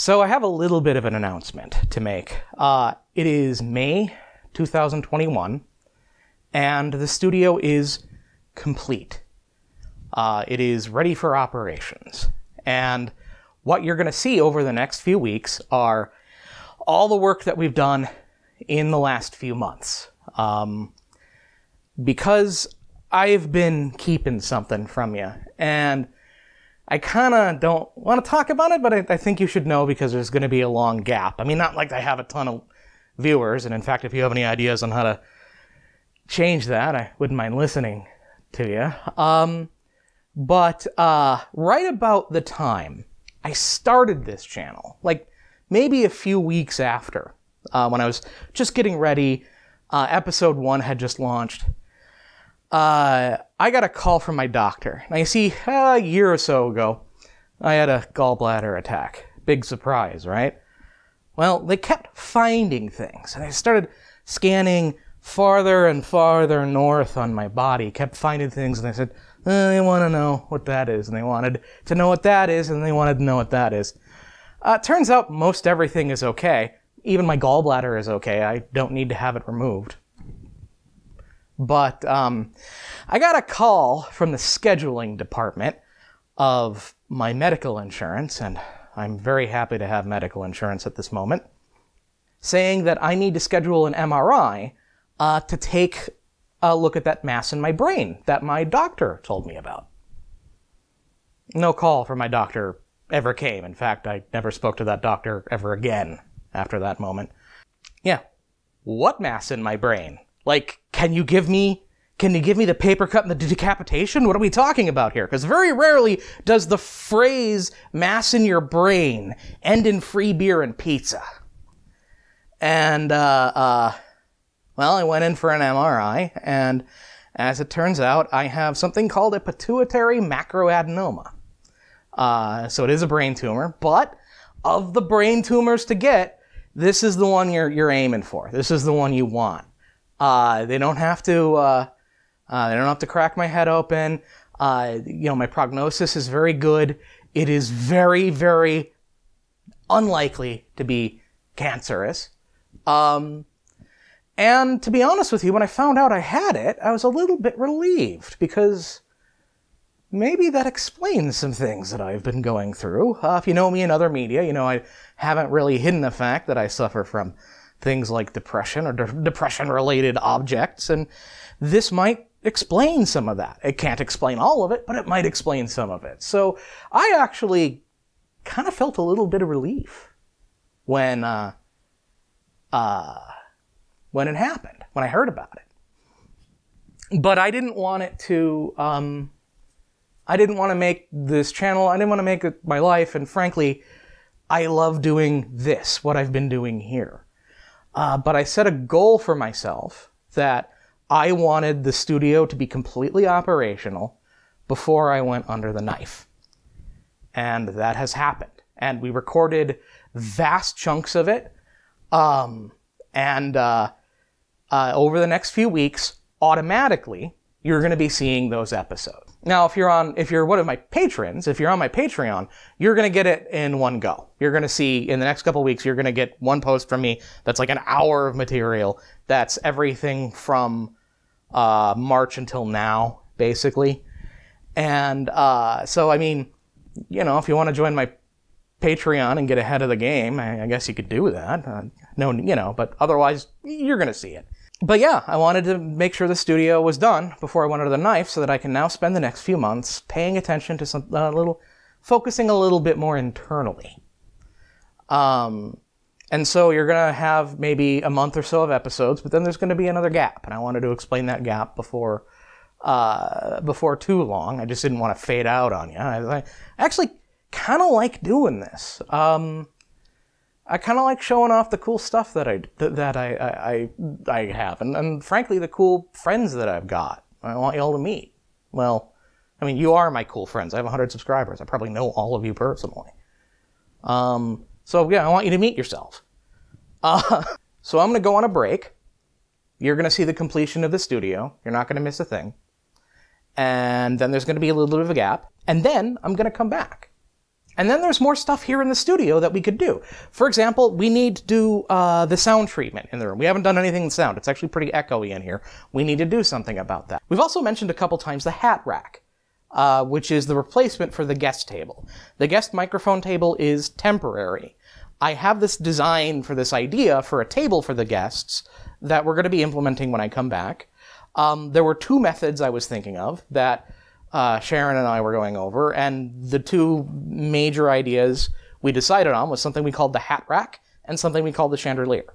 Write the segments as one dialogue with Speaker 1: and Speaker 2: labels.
Speaker 1: So I have a little bit of an announcement to make. Uh, it is May 2021, and the studio is complete. Uh, it is ready for operations. And what you're going to see over the next few weeks are all the work that we've done in the last few months. Um, because I've been keeping something from you, and I kind of don't want to talk about it, but I, I, think you should know because there's going to be a long gap. I mean, not like I have a ton of viewers, and in fact, if you have any ideas on how to change that, I wouldn't mind listening to you. Um, but uh, right about the time I started this channel, like maybe a few weeks after, uh, when I was just getting ready, uh, episode one had just launched uh, I got a call from my doctor. Now, you see, a year or so ago, I had a gallbladder attack. Big surprise, right? Well, they kept finding things, and I started scanning farther and farther north on my body, kept finding things, and I said, eh, they want to know what that is, and they wanted to know what that is, and they wanted to know what that is. Uh, turns out most everything is okay. Even my gallbladder is okay. I don't need to have it removed. But um, I got a call from the scheduling department of my medical insurance, and I'm very happy to have medical insurance at this moment, saying that I need to schedule an MRI uh, to take a look at that mass in my brain that my doctor told me about. No call from my doctor ever came. In fact, I never spoke to that doctor ever again after that moment. Yeah. What mass in my brain? Like, can you give me can you give me the paper cut and the decapitation? What are we talking about here? Because very rarely does the phrase mass in your brain end in free beer and pizza. And, uh, uh, well, I went in for an MRI, and as it turns out, I have something called a pituitary macroadenoma. Uh, so it is a brain tumor, but of the brain tumors to get, this is the one you're, you're aiming for. This is the one you want. Uh, they don't have to. Uh, uh, they don't have to crack my head open. Uh, you know, my prognosis is very good. It is very, very unlikely to be cancerous. Um, and to be honest with you, when I found out I had it, I was a little bit relieved because maybe that explains some things that I've been going through. Uh, if you know me in other media, you know I haven't really hidden the fact that I suffer from things like depression or de- depression related objects. And this might explain some of that. It can't explain all of it, but it might explain some of it. So I actually kind of felt a little bit of relief when, uh, uh, when it happened, when I heard about it. But I didn't want it to, um, I didn't want to make this channel, I didn't want to make it my life, and frankly, I love doing this, what I've been doing here. Uh, but I set a goal for myself that I wanted the studio to be completely operational before I went under the knife. And that has happened. And we recorded vast chunks of it. Um, and uh, uh, over the next few weeks, automatically, you're going to be seeing those episodes. Now, if you're on, if you're one of my patrons, if you're on my Patreon, you're going to get it in one go. You're going to see in the next couple weeks, you're going to get one post from me that's like an hour of material. That's everything from uh, March until now, basically. And uh, so, I mean, you know, if you want to join my Patreon and get ahead of the game, I, I guess you could do that. Uh, no, you know, but otherwise, you're going to see it but yeah, I wanted to make sure the studio was done before I went under the knife so that I can now spend the next few months paying attention to some a uh, little, focusing a little bit more internally. Um, and so you're going to have maybe a month or so of episodes, but then there's going to be another gap. And I wanted to explain that gap before, uh, before too long. I just didn't want to fade out on you. I, I actually kind of like doing this. Um, I kind of like showing off the cool stuff that I that I I, I have, and, and frankly, the cool friends that I've got. I want you all to meet. Well, I mean, you are my cool friends. I have 100 subscribers. I probably know all of you personally. Um, so yeah, I want you to meet yourself. Uh, so I'm to go on a break. You're going to see the completion of the studio. You're not going to miss a thing. And then there's going to be a little bit of a gap. And then I'm going to come back. And then there's more stuff here in the studio that we could do. For example, we need to do uh, the sound treatment in the room. We haven't done anything in sound. It's actually pretty echoey in here. We need to do something about that. We've also mentioned a couple times the hat rack. Uh, which is the replacement for the guest table. The guest microphone table is temporary. I have this design for this idea for a table for the guests that we're going to be implementing when I come back. Um, there were two methods I was thinking of that uh, Sharon and I were going over, and the two major ideas we decided on was something we called the hat rack and something we called the chandelier.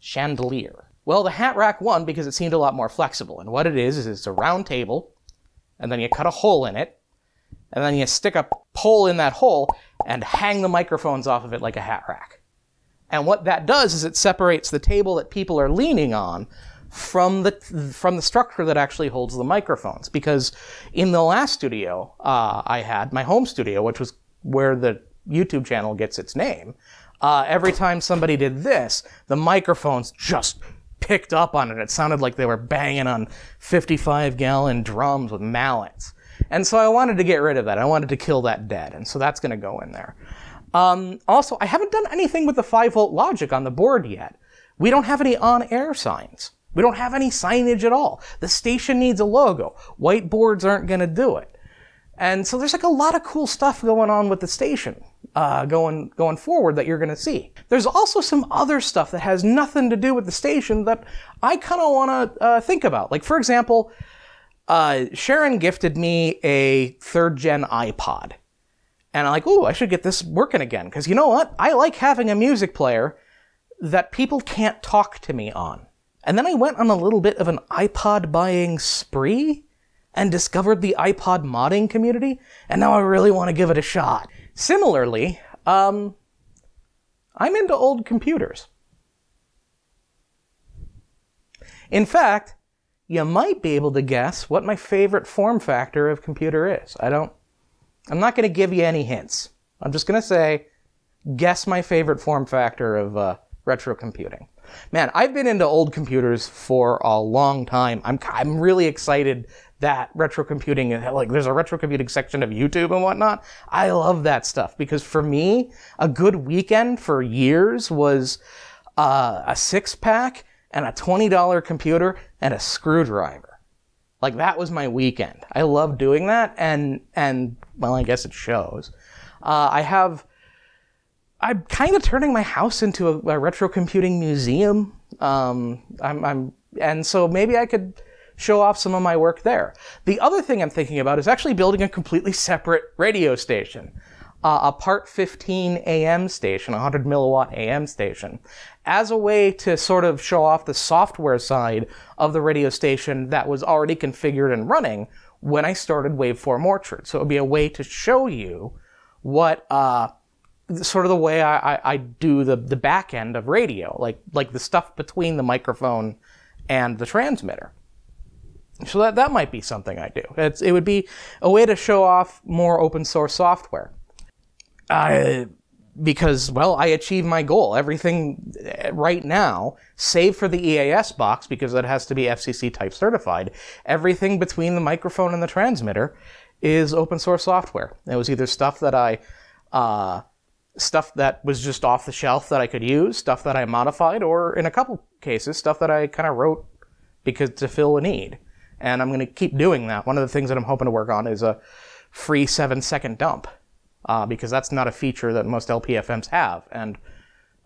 Speaker 1: Chandelier. Well, the hat rack won because it seemed a lot more flexible, and what it is is it's a round table, and then you cut a hole in it, and then you stick a pole in that hole and hang the microphones off of it like a hat rack. And what that does is it separates the table that people are leaning on from the from the structure that actually holds the microphones. Because in the last studio uh, I had, my home studio, which was where the YouTube channel gets its name, uh, every time somebody did this, the microphones just picked up on it. It sounded like they were banging on 55 gallon drums with mallets. And so I wanted to get rid of that. I wanted to kill that dead. And so that's going to go in there. Um, also, I haven't done anything with the 5 volt logic on the board yet. We don't have any on air signs. We don't have any signage at all. The station needs a logo. Whiteboards aren't going to do it. And so there's like a lot of cool stuff going on with the station uh, going going forward that you're going to see. There's also some other stuff that has nothing to do with the station that I kind of want to uh, think about. Like for example, uh, Sharon gifted me a third gen iPod, and I'm like, ooh, I should get this working again because you know what? I like having a music player that people can't talk to me on. And then I went on a little bit of an iPod buying spree and discovered the iPod modding community, and now I really want to give it a shot. Similarly, um, I'm into old computers. In fact, you might be able to guess what my favorite form factor of computer is. I don't, I'm not going to give you any hints. I'm just going to say, guess my favorite form factor of uh, retro computing. Man, I've been into old computers for a long time. I'm, I'm really excited that retro computing, like there's a retro computing section of YouTube and whatnot. I love that stuff because for me, a good weekend for years was uh, a six pack and a $20 computer and a screwdriver. Like that was my weekend. I love doing that and, and, well, I guess it shows. Uh, I have, I'm kind of turning my house into a, a retro computing museum. Um, I'm, I'm, and so maybe I could show off some of my work there. The other thing I'm thinking about is actually building a completely separate radio station. Uh, a part 15 AM station, a 100 milliwatt AM station, as a way to sort of show off the software side of the radio station that was already configured and running when I started Waveform Orchard. So it would be a way to show you what uh, sort of the way I, I, I, do the, the back end of radio, like like the stuff between the microphone and the transmitter. So that, that might be something I do. It's, it would be a way to show off more open source software. Uh, because, well, I achieved my goal. Everything uh, right now, save for the EAS box, because it has to be FCC type certified, everything between the microphone and the transmitter is open source software. It was either stuff that I, uh, stuff that was just off the shelf that I could use, stuff that I modified, or in a couple cases, stuff that I kind of wrote because to fill a need and I'm going to keep doing that. One of the things that I'm hoping to work on is a free seven second dump, uh, because that's not a feature that most LPFMs have, and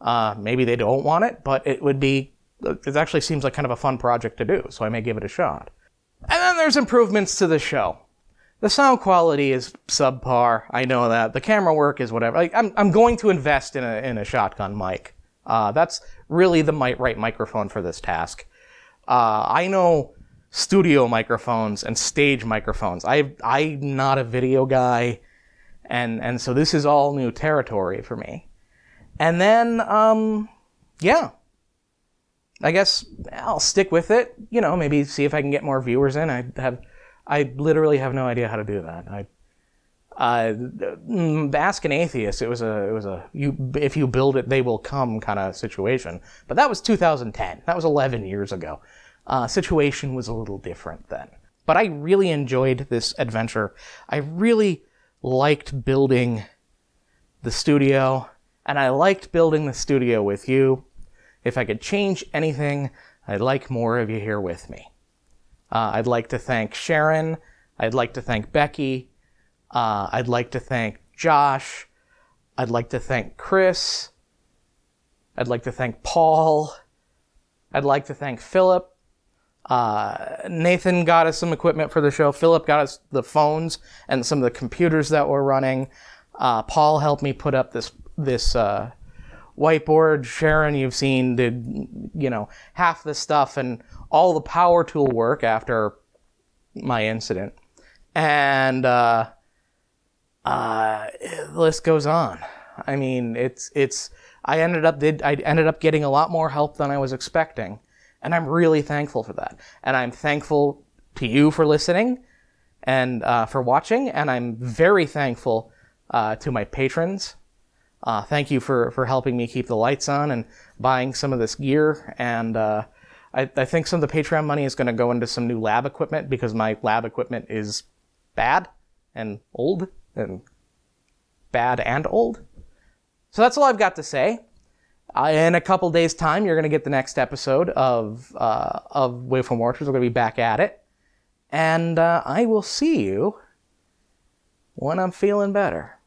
Speaker 1: uh, maybe they don't want it, but it would be. It actually seems like kind of a fun project to do, so I may give it a shot. And then there's improvements to the show. The sound quality is subpar. I know that. The camera work is whatever. Like, I'm, I'm going to invest in a, in a shotgun mic. Uh, that's really the might right microphone for this task. Uh, I know studio microphones and stage microphones. I I'm not a video guy, and and so this is all new territory for me. And then um, yeah, I guess I'll stick with it. You know, maybe see if I can get more viewers in. I have I literally have no idea how to do that. I uh, ask an atheist. It was a it was a you if you build it they will come kind of situation. But that was 2010. That was 11 years ago uh, situation was a little different then. But I really enjoyed this adventure. I really liked building the studio, and I liked building the studio with you. If I could change anything, I'd like more of you here with me. Uh, I'd like to thank Sharon. I'd like to thank Becky. Uh, I'd like to thank Josh. I'd like to thank Chris. I'd like to thank Paul. I'd like to thank Philip. Uh, Nathan got us some equipment for the show. Philip got us the phones and some of the computers that were running. Uh, Paul helped me put up this this uh, whiteboard. Sharon, you've seen, did you know half the stuff and all the power tool work after my incident, and uh, uh, the list goes on. I mean, it's it's. I ended up did I ended up getting a lot more help than I was expecting, and I'm really thankful for that. And I'm thankful to you for listening and uh, for watching, and I'm very thankful uh, to my patrons. Uh, thank you for for helping me keep the lights on and buying some of this gear. And uh, I, I think some of the Patreon money is going to go into some new lab equipment because my lab equipment is bad and old and bad and old. So that's all I've got to say. Uh, in a couple days' time, you're going to get the next episode of uh, of Waveform Orchards. We're going to be back at it, and uh, I will see you when I'm feeling better.